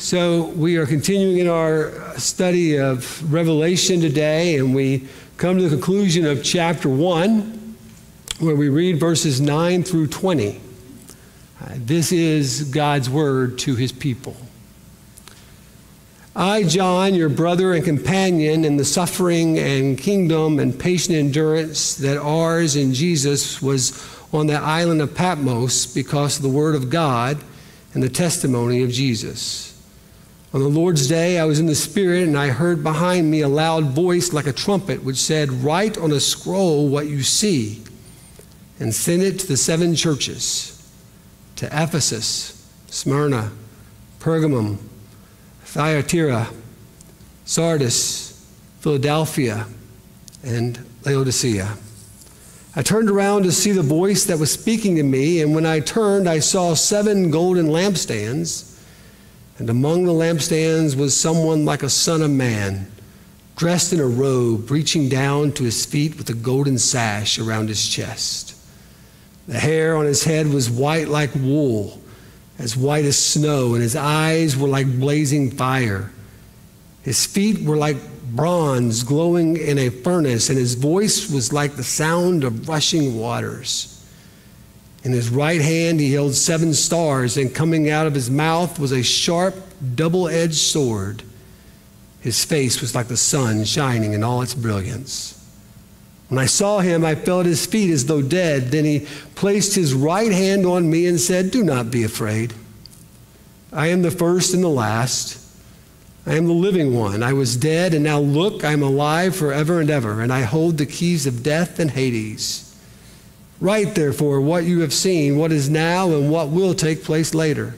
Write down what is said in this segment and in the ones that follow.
So, we are continuing in our study of Revelation today, and we come to the conclusion of chapter 1, where we read verses 9 through 20. Uh, this is God's word to his people. I, John, your brother and companion in the suffering and kingdom and patient endurance that ours in Jesus was on the island of Patmos because of the word of God and the testimony of Jesus. On the Lord's day, I was in the Spirit, and I heard behind me a loud voice like a trumpet, which said, Write on a scroll what you see, and send it to the seven churches to Ephesus, Smyrna, Pergamum, Thyatira, Sardis, Philadelphia, and Laodicea. I turned around to see the voice that was speaking to me, and when I turned, I saw seven golden lampstands. And among the lampstands was someone like a son of man, dressed in a robe, reaching down to his feet with a golden sash around his chest. The hair on his head was white like wool, as white as snow, and his eyes were like blazing fire. His feet were like bronze glowing in a furnace, and his voice was like the sound of rushing waters. In his right hand he held seven stars, and coming out of his mouth was a sharp, double edged sword. His face was like the sun shining in all its brilliance. When I saw him, I fell at his feet as though dead. Then he placed his right hand on me and said, Do not be afraid. I am the first and the last. I am the living one. I was dead, and now look, I am alive forever and ever, and I hold the keys of death and Hades. Write, therefore, what you have seen, what is now, and what will take place later.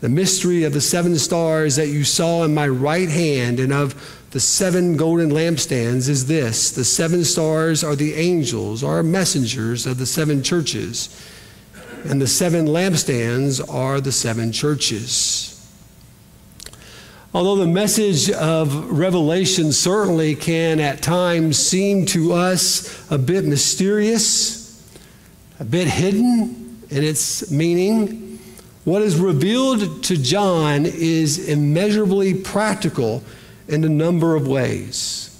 The mystery of the seven stars that you saw in my right hand and of the seven golden lampstands is this the seven stars are the angels, are messengers of the seven churches, and the seven lampstands are the seven churches. Although the message of Revelation certainly can at times seem to us a bit mysterious, a bit hidden in its meaning. What is revealed to John is immeasurably practical in a number of ways.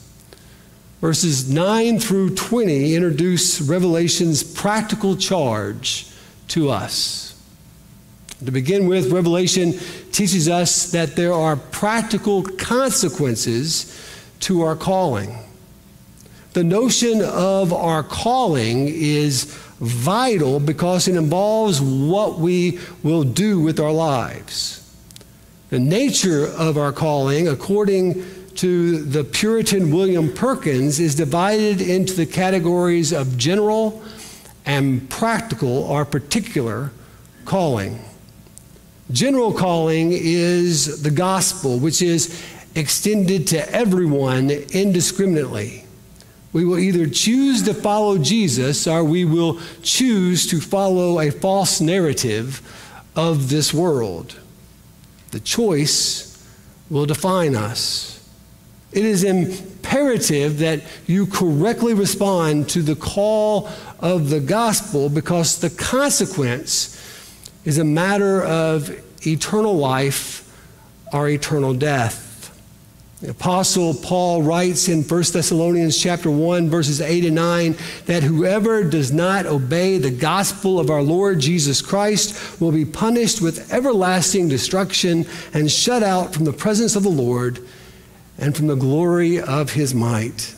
Verses 9 through 20 introduce Revelation's practical charge to us. To begin with, Revelation teaches us that there are practical consequences to our calling. The notion of our calling is vital because it involves what we will do with our lives. The nature of our calling, according to the Puritan William Perkins, is divided into the categories of general and practical or particular calling. General calling is the gospel, which is extended to everyone indiscriminately. We will either choose to follow Jesus or we will choose to follow a false narrative of this world. The choice will define us. It is imperative that you correctly respond to the call of the gospel because the consequence is a matter of eternal life or eternal death. The Apostle Paul writes in 1 Thessalonians chapter 1 verses 8 and 9 that whoever does not obey the gospel of our Lord Jesus Christ will be punished with everlasting destruction and shut out from the presence of the Lord and from the glory of his might.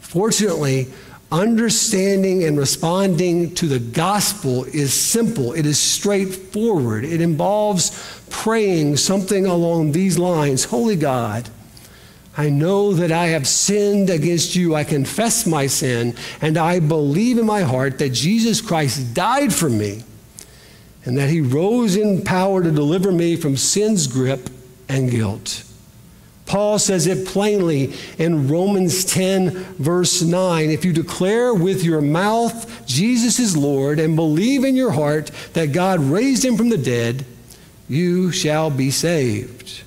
Fortunately, understanding and responding to the gospel is simple, it is straightforward. It involves praying something along these lines Holy God, I know that I have sinned against you. I confess my sin, and I believe in my heart that Jesus Christ died for me and that he rose in power to deliver me from sin's grip and guilt. Paul says it plainly in Romans 10, verse 9. If you declare with your mouth Jesus is Lord and believe in your heart that God raised him from the dead, you shall be saved.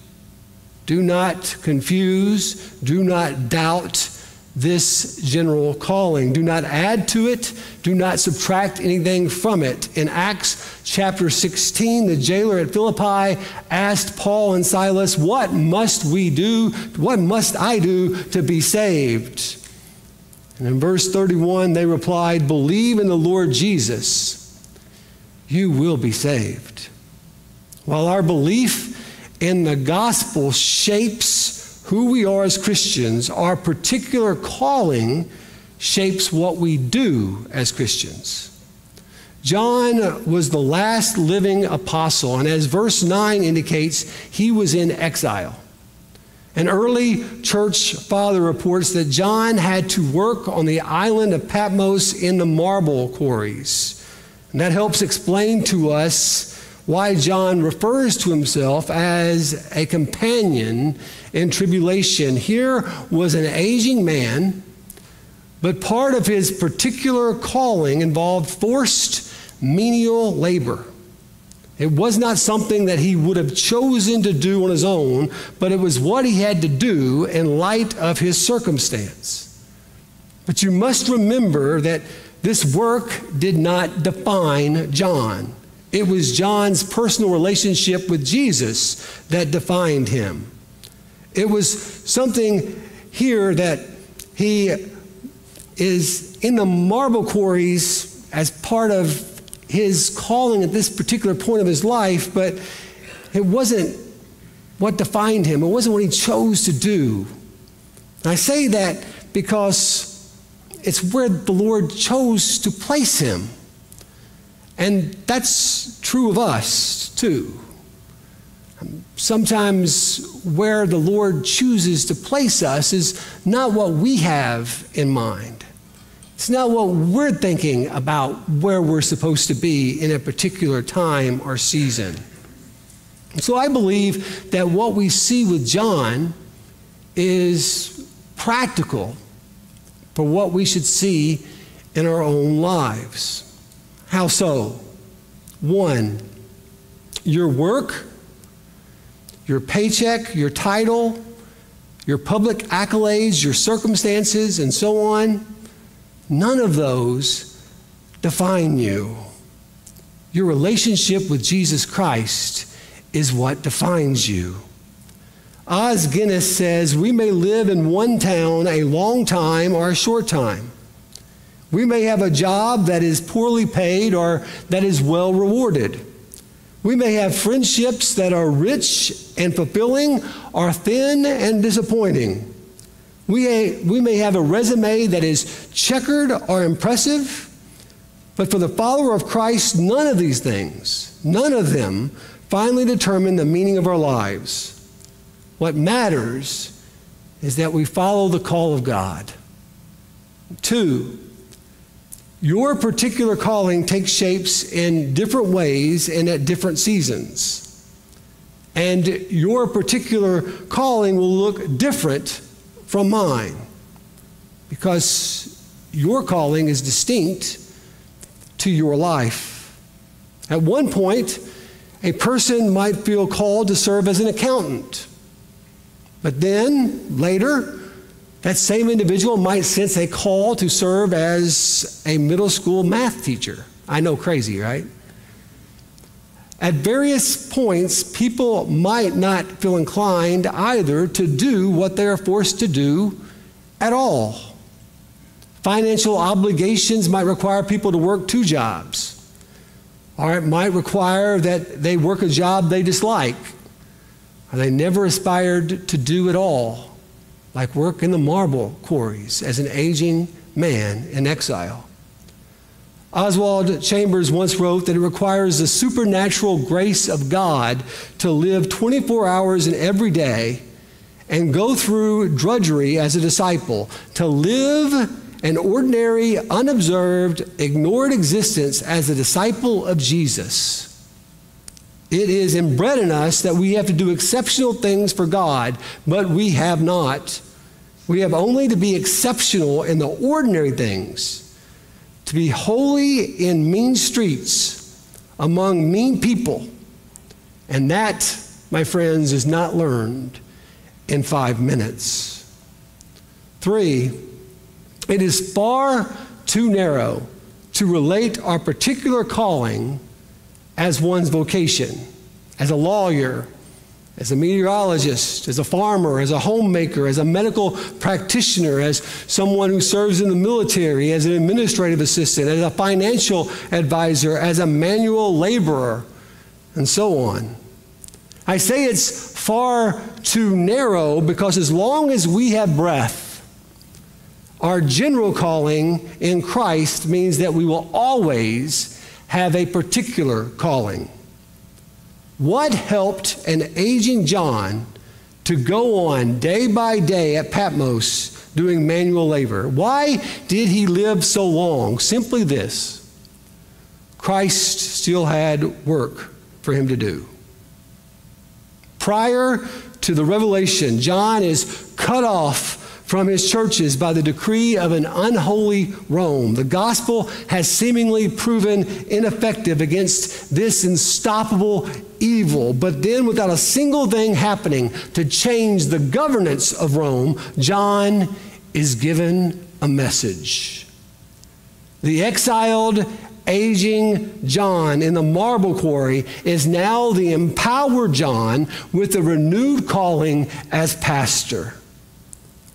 Do not confuse, do not doubt, this general calling. Do not add to it, do not subtract anything from it. In Acts chapter 16, the jailer at Philippi asked Paul and Silas, What must we do? What must I do to be saved? And in verse 31, they replied, Believe in the Lord Jesus, you will be saved. While our belief in the gospel shapes who we are as Christians, our particular calling shapes what we do as Christians. John was the last living apostle, and as verse 9 indicates, he was in exile. An early church father reports that John had to work on the island of Patmos in the marble quarries. And that helps explain to us why John refers to himself as a companion in tribulation. Here was an aging man, but part of his particular calling involved forced menial labor. It was not something that he would have chosen to do on his own, but it was what he had to do in light of his circumstance. But you must remember that this work did not define John. It was John's personal relationship with Jesus that defined him. It was something here that he is in the marble quarries as part of his calling at this particular point of his life, but it wasn't what defined him. It wasn't what he chose to do. And I say that because it's where the Lord chose to place him. And that's true of us, too. Sometimes where the Lord chooses to place us is not what we have in mind. It's not what we're thinking about where we're supposed to be in a particular time or season. So I believe that what we see with John is practical for what we should see in our own lives. How so? One, your work, your paycheck, your title, your public accolades, your circumstances, and so on, none of those define you. Your relationship with Jesus Christ is what defines you. Os Guinness says we may live in one town a long time or a short time. We may have a job that is poorly paid or that is well rewarded. We may have friendships that are rich and fulfilling or thin and disappointing. We, we may have a resume that is checkered or impressive, but for the follower of Christ, none of these things, none of them, finally determine the meaning of our lives. What matters is that we follow the call of God. Two, your particular calling takes shapes in different ways and at different seasons. And your particular calling will look different from mine because your calling is distinct to your life. At one point, a person might feel called to serve as an accountant. But then, later, that same individual might sense a call to serve as a middle school math teacher. I know, crazy, right? At various points, people might not feel inclined either to do what they're forced to do at all. Financial obligations might require people to work two jobs, or it might require that they work a job they dislike, or they never aspired to do at all like work in the marble quarries as an aging man in exile. Oswald Chambers once wrote that it requires the supernatural grace of God to live 24 hours in every day and go through drudgery as a disciple, to live an ordinary, unobserved, ignored existence as a disciple of Jesus. It is inbred in us that we have to do exceptional things for God, but we have not. We have only to be exceptional in the ordinary things, to be holy in mean streets among mean people. And that, my friends, is not learned in five minutes. Three, It is far too narrow to relate our particular calling as one's vocation, as a lawyer, as a meteorologist, as a farmer, as a homemaker, as a medical practitioner, as someone who serves in the military, as an administrative assistant, as a financial advisor, as a manual laborer, and so on. I say it's far too narrow because as long as we have breath, our general calling in Christ means that we will always have a particular calling. What helped an aging John to go on day by day at Patmos doing manual labor? Why did he live so long? Simply this Christ still had work for him to do. Prior to the revelation, John is cut off from his churches by the decree of an unholy Rome. The gospel has seemingly proven ineffective against this unstoppable evil. But then, without a single thing happening to change the governance of Rome, John is given a message. The exiled, aging John in the marble quarry is now the empowered John with a renewed calling as pastor.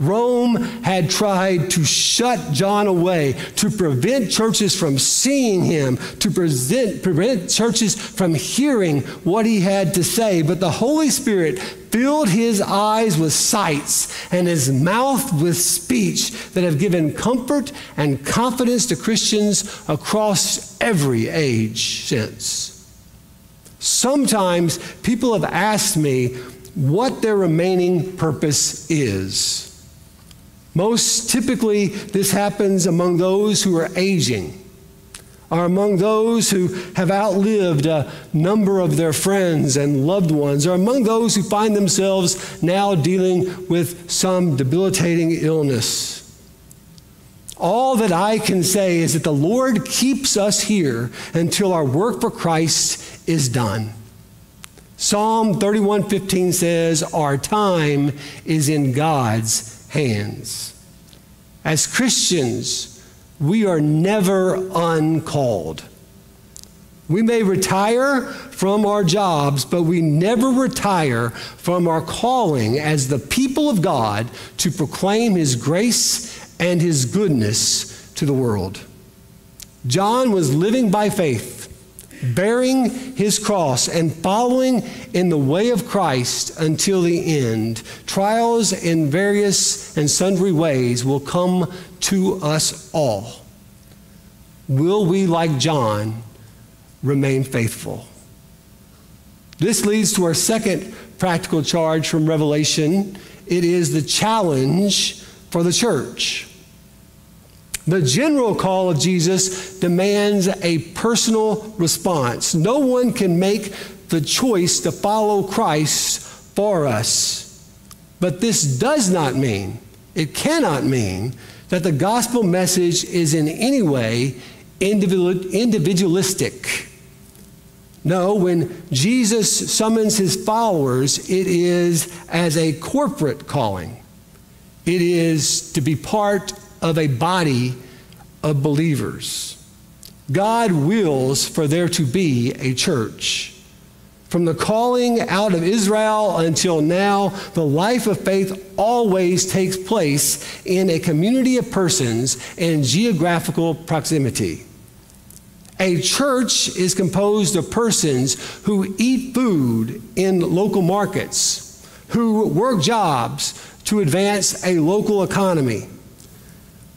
Rome had tried to shut John away, to prevent churches from seeing him, to present, prevent churches from hearing what he had to say. But the Holy Spirit filled his eyes with sights and his mouth with speech that have given comfort and confidence to Christians across every age since. Sometimes people have asked me what their remaining purpose is. Most typically, this happens among those who are aging, or among those who have outlived a number of their friends and loved ones, or among those who find themselves now dealing with some debilitating illness. All that I can say is that the Lord keeps us here until our work for Christ is done. Psalm 31:15 says, "Our time is in God's hands. As Christians, we are never uncalled. We may retire from our jobs, but we never retire from our calling as the people of God to proclaim His grace and His goodness to the world. John was living by faith bearing his cross and following in the way of Christ until the end. Trials in various and sundry ways will come to us all. Will we, like John, remain faithful? This leads to our second practical charge from Revelation. It is the challenge for the church. The general call of Jesus demands a personal response. No one can make the choice to follow Christ for us. But this does not mean, it cannot mean, that the gospel message is in any way individualistic. No, when Jesus summons his followers, it is as a corporate calling. It is to be part of a body of believers. God wills for there to be a church. From the calling out of Israel until now, the life of faith always takes place in a community of persons in geographical proximity. A church is composed of persons who eat food in local markets, who work jobs to advance a local economy,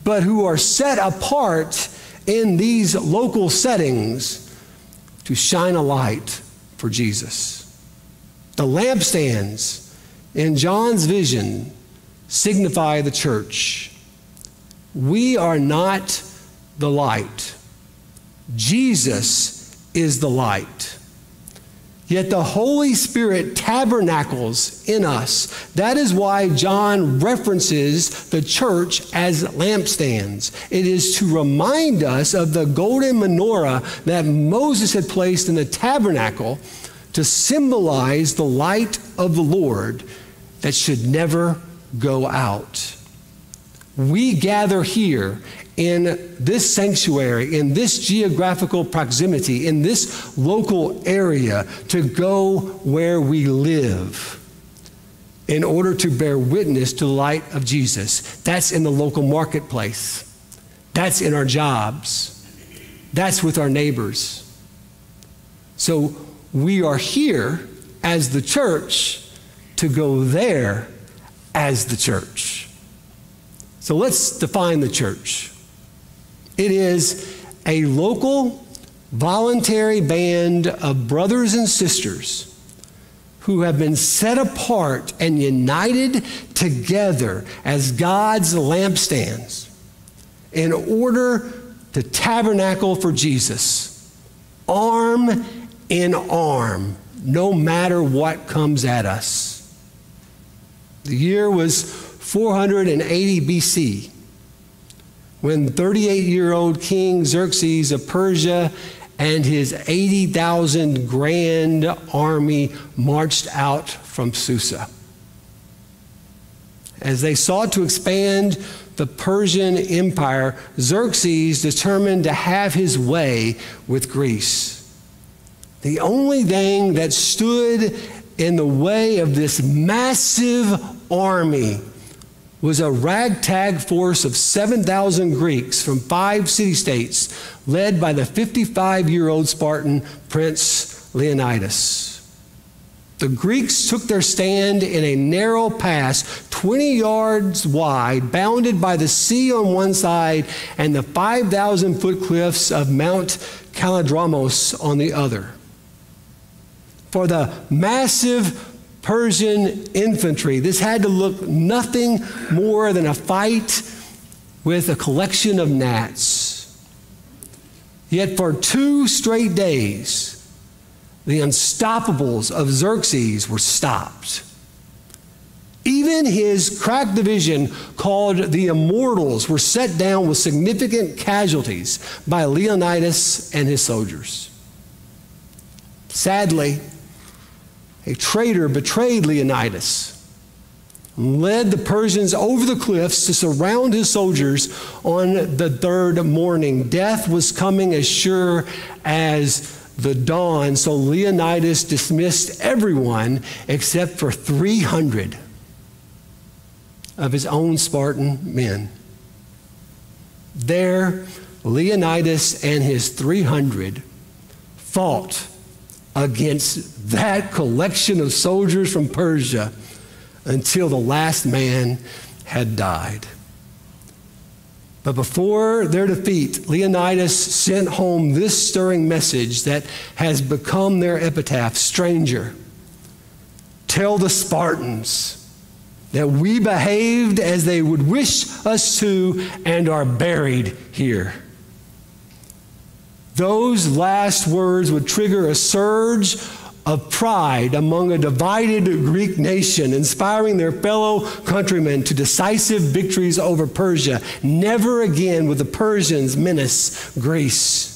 but who are set apart in these local settings to shine a light for Jesus. The lampstands in John's vision signify the church. We are not the light. Jesus is the light. Yet the Holy Spirit tabernacles in us. That is why John references the church as lampstands. It is to remind us of the golden menorah that Moses had placed in the tabernacle to symbolize the light of the Lord that should never go out. we gather here in this sanctuary, in this geographical proximity, in this local area to go where we live in order to bear witness to the light of Jesus. That's in the local marketplace, that's in our jobs, that's with our neighbors. So we are here as the church to go there as the church. So let's define the church. It is a local, voluntary band of brothers and sisters who have been set apart and united together as God's lampstands in order to tabernacle for Jesus, arm in arm, no matter what comes at us. The year was 480 BC when 38 year old King Xerxes of Persia and his 80,000 grand army marched out from Susa. As they sought to expand the Persian Empire, Xerxes determined to have his way with Greece. The only thing that stood in the way of this massive army was a ragtag force of 7,000 Greeks from five city states, led by the 55 year old Spartan Prince Leonidas. The Greeks took their stand in a narrow pass 20 yards wide, bounded by the sea on one side and the 5,000 foot cliffs of Mount Kallidromos on the other. For the massive Persian infantry. This had to look nothing more than a fight with a collection of gnats. Yet for two straight days, the unstoppables of Xerxes were stopped. Even his crack division, called the Immortals, were set down with significant casualties by Leonidas and his soldiers. Sadly, a traitor betrayed Leonidas, led the Persians over the cliffs to surround his soldiers on the third morning. Death was coming as sure as the dawn, so Leonidas dismissed everyone except for 300 of his own Spartan men. There, Leonidas and his 300 fought against that collection of soldiers from Persia until the last man had died. But before their defeat, Leonidas sent home this stirring message that has become their epitaph Stranger, tell the Spartans that we behaved as they would wish us to and are buried here. Those last words would trigger a surge of pride among a divided Greek nation, inspiring their fellow countrymen to decisive victories over Persia. Never again would the Persians menace Greece.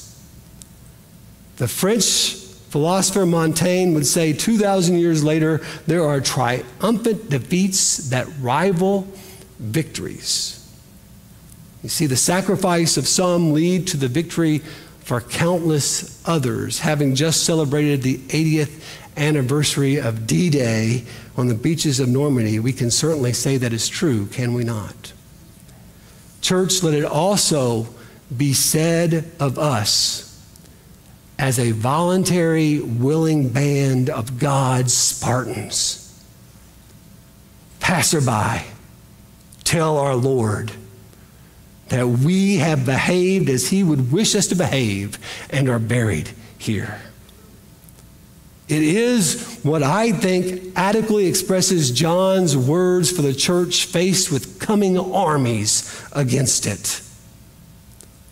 The French philosopher Montaigne would say 2,000 years later, there are triumphant defeats that rival victories. You see, the sacrifice of some lead to the victory for countless others, having just celebrated the 80th anniversary of D Day on the beaches of Normandy, we can certainly say that is true, can we not? Church, let it also be said of us as a voluntary, willing band of God's Spartans. Passerby, tell our Lord that we have behaved as He would wish us to behave and are buried here. It is what I think adequately expresses John's words for the church faced with coming armies against it.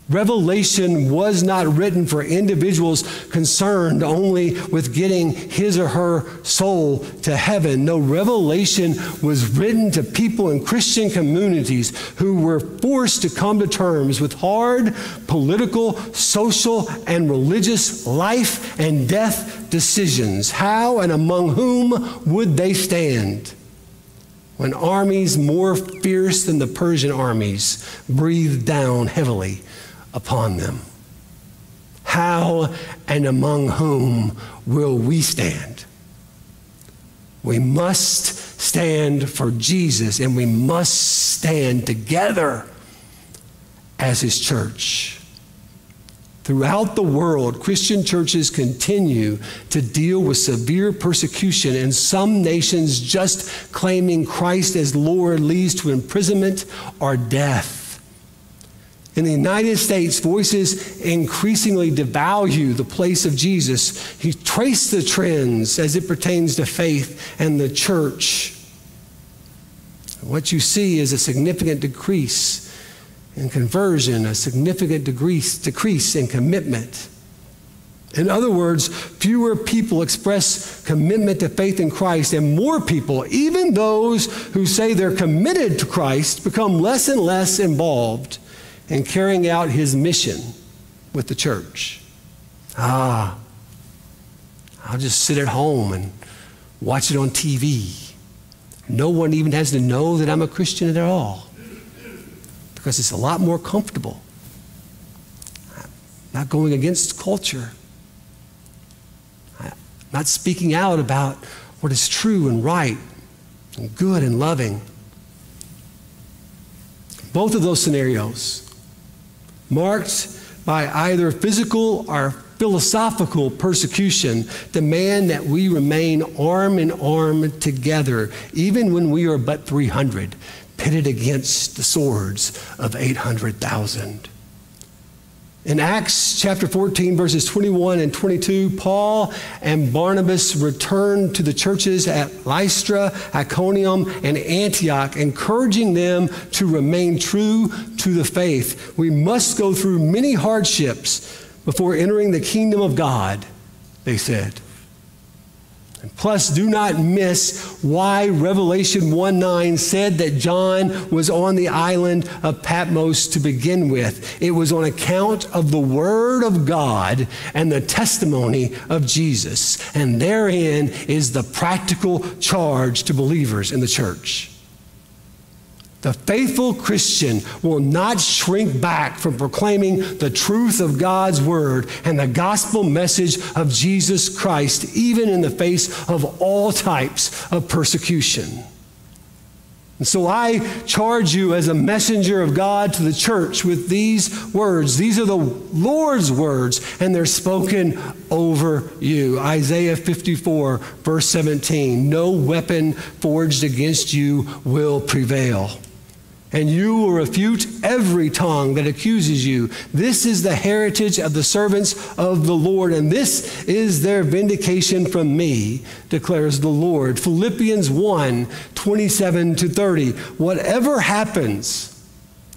Revelation was not written for individuals concerned only with getting his or her soul to heaven. No, Revelation was written to people in Christian communities who were forced to come to terms with hard political, social, and religious life and death decisions. How and among whom would they stand? when armies more fierce than the Persian armies breathed down heavily upon them. How and among whom will we stand? We must stand for Jesus and we must stand together as his church. Throughout the world, Christian churches continue to deal with severe persecution, and some nations just claiming Christ as Lord leads to imprisonment or death. In the United States, voices increasingly devalue the place of Jesus. He traced the trends as it pertains to faith and the church. What you see is a significant decrease in conversion, a significant decrease, decrease in commitment. In other words, fewer people express commitment to faith in Christ, and more people, even those who say they're committed to Christ, become less and less involved in carrying out his mission with the church. Ah, I'll just sit at home and watch it on TV. No one even has to know that I'm a Christian at all because it's a lot more comfortable. Not going against culture. Not speaking out about what is true and right and good and loving. Both of those scenarios marked by either physical or philosophical persecution demand that we remain arm in arm together, even when we are but 300, pitted against the swords of 800,000. In Acts chapter 14, verses 21 and 22, Paul and Barnabas returned to the churches at Lystra, Iconium, and Antioch, encouraging them to remain true to the faith. We must go through many hardships before entering the kingdom of God, they said. Plus, do not miss why Revelation 1 9 said that John was on the island of Patmos to begin with. It was on account of the Word of God and the testimony of Jesus. And therein is the practical charge to believers in the church. The faithful Christian will not shrink back from proclaiming the truth of God's word and the gospel message of Jesus Christ, even in the face of all types of persecution. And so I charge you as a messenger of God to the church with these words. These are the Lord's words, and they're spoken over you. Isaiah 54, verse 17 No weapon forged against you will prevail and you will refute every tongue that accuses you. This is the heritage of the servants of the Lord, and this is their vindication from me, declares the Lord. Philippians 1 27 to 30. Whatever happens,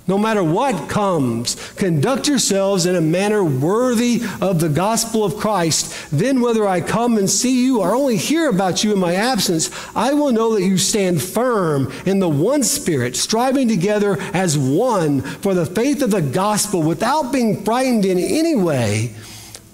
no matter what comes, conduct yourselves in a manner worthy of the gospel of Christ. Then, whether I come and see you or only hear about you in my absence, I will know that you stand firm in the one spirit, striving together as one for the faith of the gospel without being frightened in any way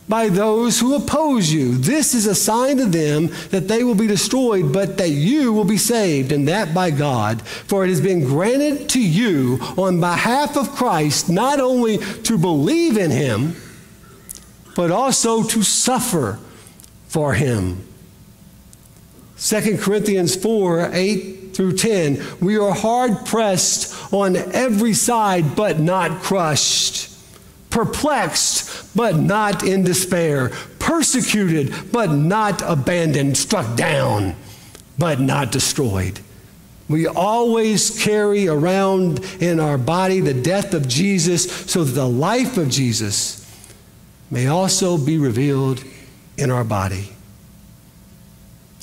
by those who oppose you. This is a sign to them that they will be destroyed, but that you will be saved, and that by God. For it has been granted to you on behalf of Christ not only to believe in him, but also to suffer for him. 2 Corinthians 4 8 through 10. We are hard pressed on every side, but not crushed perplexed, but not in despair, persecuted, but not abandoned, struck down, but not destroyed. We always carry around in our body the death of Jesus so that the life of Jesus may also be revealed in our body.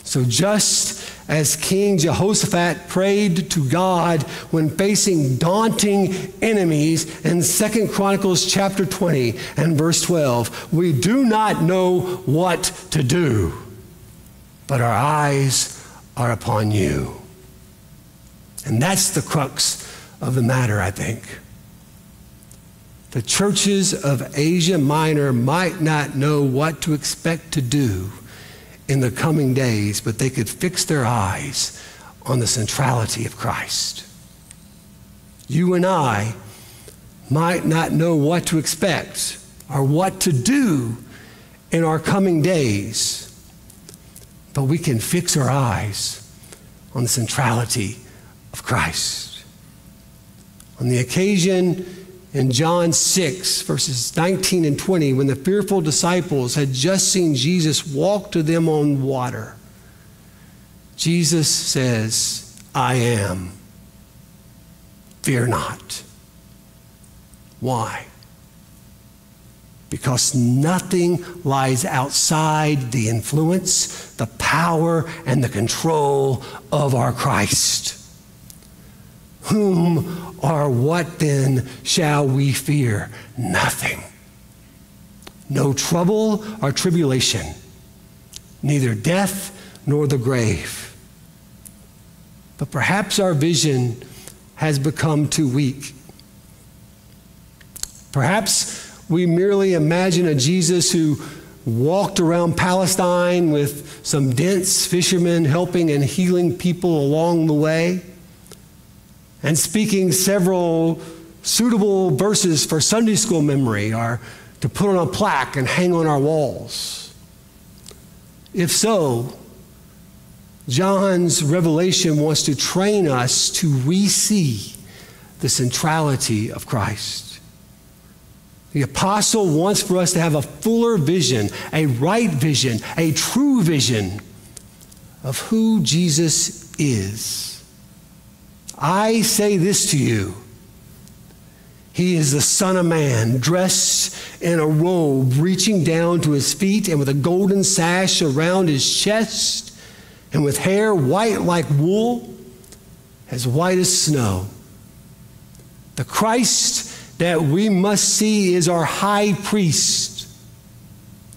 So, just as King Jehoshaphat prayed to God when facing daunting enemies in Second Chronicles chapter 20 and verse 12, we do not know what to do, but our eyes are upon you. And that's the crux of the matter, I think. The churches of Asia Minor might not know what to expect to do in the coming days, but they could fix their eyes on the centrality of Christ. You and I might not know what to expect or what to do in our coming days, but we can fix our eyes on the centrality of Christ. On the occasion in John 6, verses 19 and 20, when the fearful disciples had just seen Jesus walk to them on water, Jesus says, I am. Fear not. Why? Because nothing lies outside the influence, the power, and the control of our Christ. Whom or what then shall we fear? Nothing. No trouble or tribulation, neither death nor the grave. But perhaps our vision has become too weak. Perhaps we merely imagine a Jesus who walked around Palestine with some dense fishermen helping and healing people along the way and speaking several suitable verses for Sunday school memory or to put on a plaque and hang on our walls. If so, John's revelation wants to train us to re see the centrality of Christ. The apostle wants for us to have a fuller vision, a right vision, a true vision of who Jesus is. I say this to you. He is the Son of Man, dressed in a robe reaching down to his feet and with a golden sash around his chest and with hair white like wool, as white as snow. The Christ that we must see is our high priest.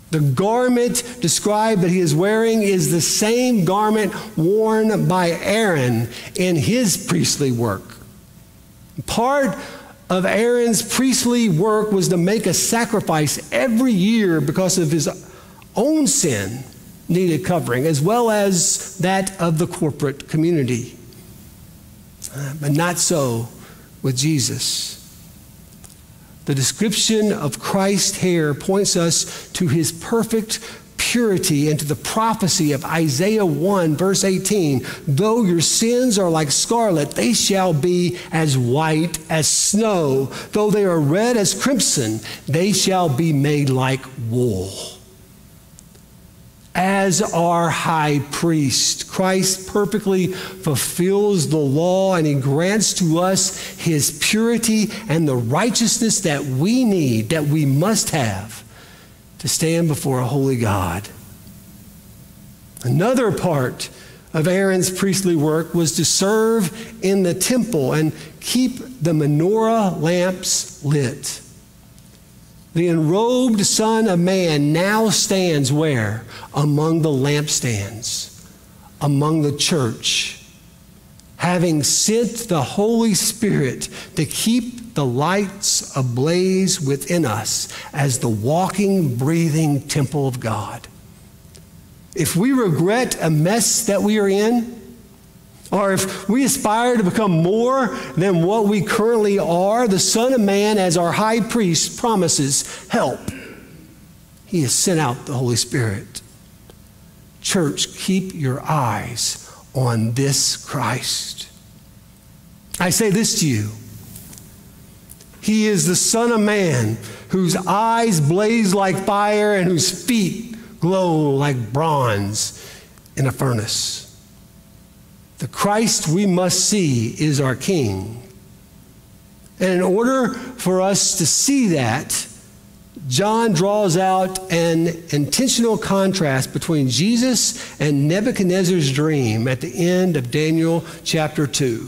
The garment described that he is wearing is the same garment worn by Aaron in his priestly work. Part of Aaron's priestly work was to make a sacrifice every year because of his own sin needed covering, as well as that of the corporate community. Uh, but not so with Jesus. The description of Christ's hair points us to his perfect purity and to the prophecy of Isaiah 1, verse 18. Though your sins are like scarlet, they shall be as white as snow. Though they are red as crimson, they shall be made like wool as our high priest. Christ perfectly fulfills the law and he grants to us his purity and the righteousness that we need, that we must have to stand before a holy God. Another part of Aaron's priestly work was to serve in the temple and keep the menorah lamps lit. The enrobed Son of Man now stands where? Among the lampstands, among the church, having sent the Holy Spirit to keep the lights ablaze within us as the walking, breathing temple of God. If we regret a mess that we are in, or if we aspire to become more than what we currently are, the Son of Man, as our high priest, promises help. He has sent out the Holy Spirit. Church, keep your eyes on this Christ. I say this to you He is the Son of Man whose eyes blaze like fire and whose feet glow like bronze in a furnace. The Christ we must see is our King. And in order for us to see that, John draws out an intentional contrast between Jesus and Nebuchadnezzar's dream at the end of Daniel chapter 2.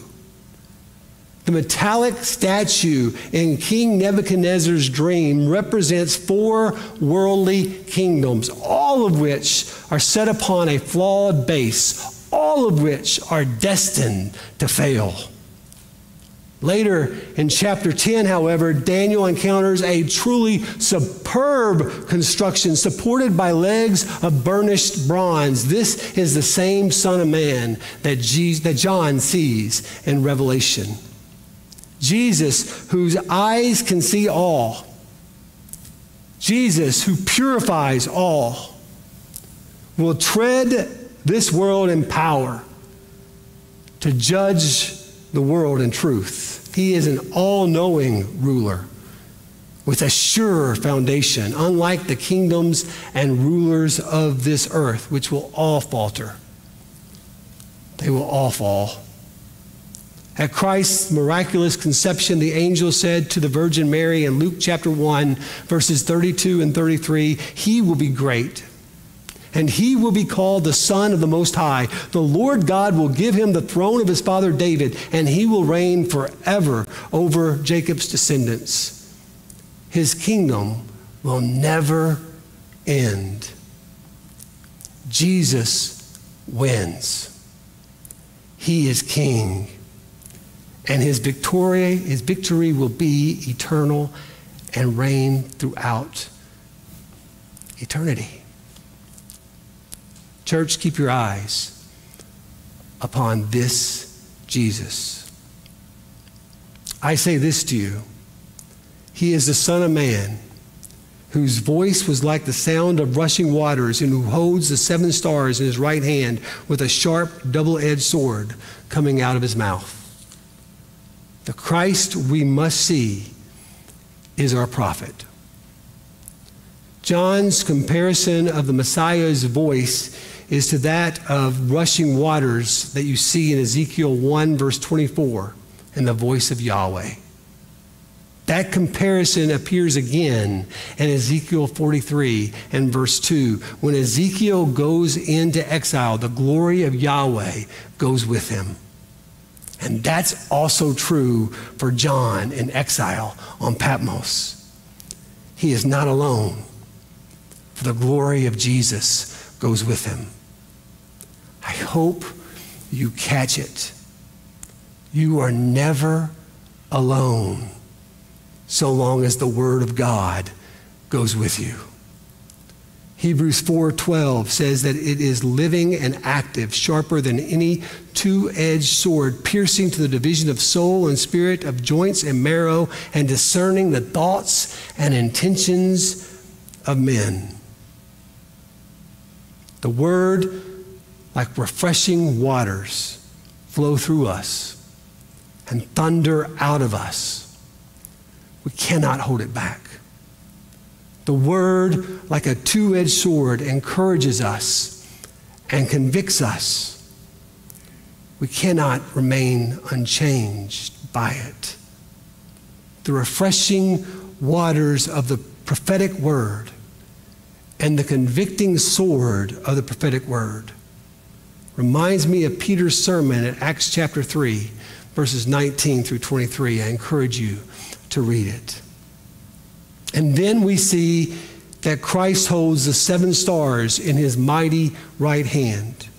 The metallic statue in King Nebuchadnezzar's dream represents four worldly kingdoms, all of which are set upon a flawed base, all of which are destined to fail. Later in chapter 10, however, Daniel encounters a truly superb construction supported by legs of burnished bronze. This is the same Son of Man that, Jesus, that John sees in Revelation. Jesus, whose eyes can see all. Jesus, who purifies all, will tread this world in power to judge the world in truth. He is an all knowing ruler with a sure foundation, unlike the kingdoms and rulers of this earth, which will all falter. They will all fall. At Christ's miraculous conception, the angel said to the Virgin Mary in Luke chapter 1, verses 32 and 33, He will be great and he will be called the Son of the Most High. The Lord God will give him the throne of his father David, and he will reign forever over Jacob's descendants. His kingdom will never end. Jesus wins. He is king. And his victory, his victory will be eternal and reign throughout eternity. Church, keep your eyes upon this Jesus. I say this to you He is the Son of Man whose voice was like the sound of rushing waters, and who holds the seven stars in his right hand with a sharp, double edged sword coming out of his mouth. The Christ we must see is our prophet. John's comparison of the Messiah's voice is to that of rushing waters that you see in Ezekiel 1, verse 24, and the voice of Yahweh. That comparison appears again in Ezekiel 43 and verse 2. When Ezekiel goes into exile, the glory of Yahweh goes with him. And that's also true for John in exile on Patmos. He is not alone, for the glory of Jesus goes with him. I hope you catch it. You are never alone so long as the word of God goes with you. Hebrews 4:12 says that it is living and active, sharper than any two-edged sword, piercing to the division of soul and spirit, of joints and marrow, and discerning the thoughts and intentions of men. The word like refreshing waters, flow through us and thunder out of us. We cannot hold it back. The word, like a two edged sword, encourages us and convicts us. We cannot remain unchanged by it. The refreshing waters of the prophetic word and the convicting sword of the prophetic word reminds me of Peter's sermon at Acts chapter 3, verses 19 through 23. I encourage you to read it. And then we see that Christ holds the seven stars in his mighty right hand.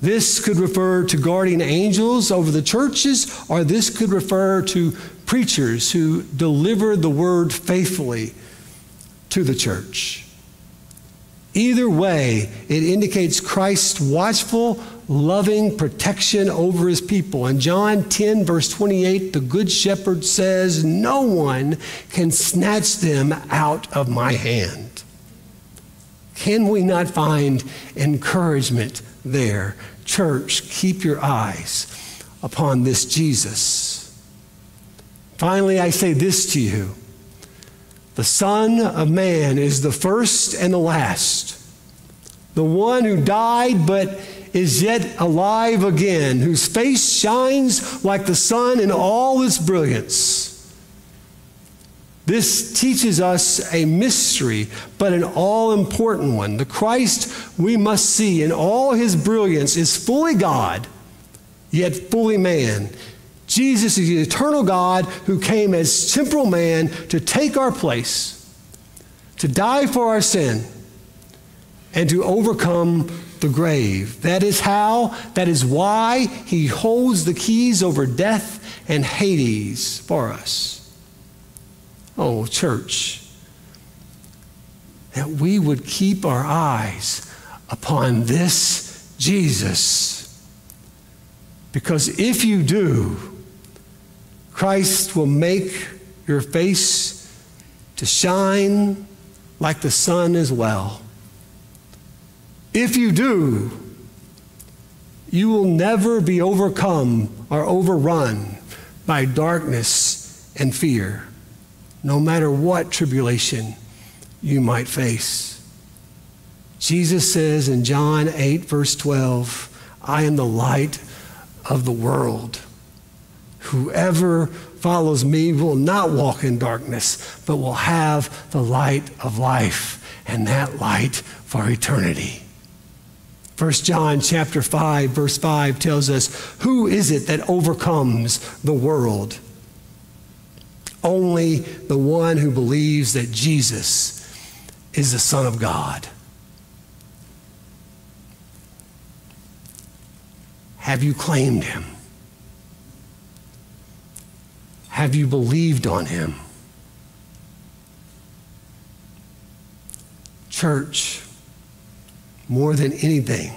This could refer to guardian angels over the churches, or this could refer to preachers who deliver the word faithfully to the church. Either way, it indicates Christ's watchful, loving protection over his people. In John 10, verse 28, the Good Shepherd says, No one can snatch them out of my hand. Can we not find encouragement there? Church, keep your eyes upon this Jesus. Finally, I say this to you the Son of Man is the first and the last, the one who died but is yet alive again, whose face shines like the sun in all its brilliance. This teaches us a mystery, but an all important one. The Christ we must see in all his brilliance is fully God, yet fully man. Jesus is the eternal God who came as temporal man to take our place, to die for our sin, and to overcome the grave. That is how, that is why he holds the keys over death and Hades for us. Oh, church, that we would keep our eyes upon this Jesus. Because if you do, Christ will make your face to shine like the sun as well. If you do, you will never be overcome or overrun by darkness and fear, no matter what tribulation you might face. Jesus says in John 8, verse 12, I am the light of the world. Whoever follows me will not walk in darkness, but will have the light of life, and that light for eternity. 1 John chapter 5 verse 5 tells us who is it that overcomes the world? Only the one who believes that Jesus is the son of God. Have you claimed him? Have you believed on him? Church, more than anything,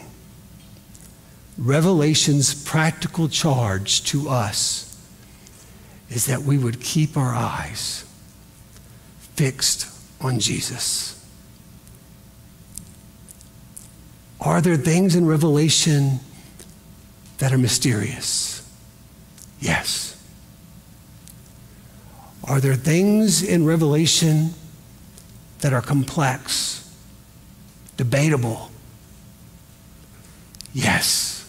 Revelation's practical charge to us is that we would keep our eyes fixed on Jesus. Are there things in Revelation that are mysterious? Yes. Are there things in Revelation that are complex, debatable? Yes.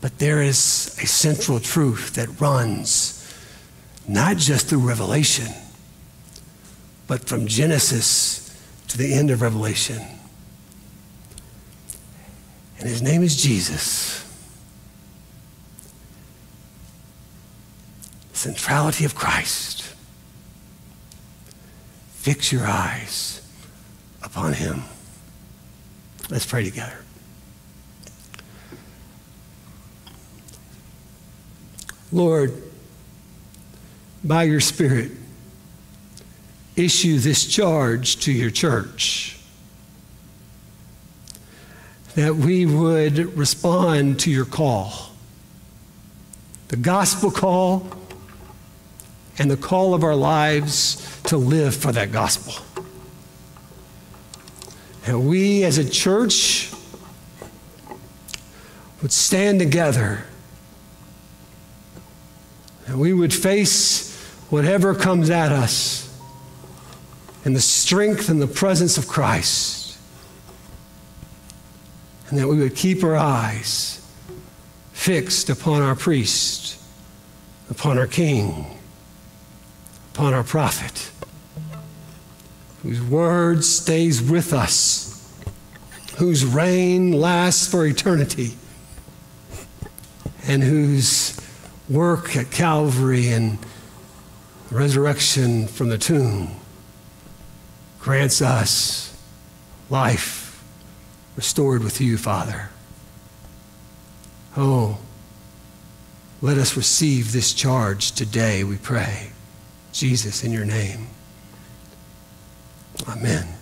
But there is a central truth that runs not just through Revelation, but from Genesis to the end of Revelation. And his name is Jesus. Centrality of Christ. Fix your eyes upon him. Let's pray together. Lord, by your Spirit, issue this charge to your church that we would respond to your call. The gospel call and the call of our lives to live for that gospel. And we as a church would stand together and we would face whatever comes at us in the strength and the presence of Christ. And that we would keep our eyes fixed upon our priest, upon our king, upon our prophet, whose word stays with us, whose reign lasts for eternity, and whose work at Calvary and resurrection from the tomb grants us life restored with you, Father. Oh, let us receive this charge today, we pray. Jesus, in your name. Amen.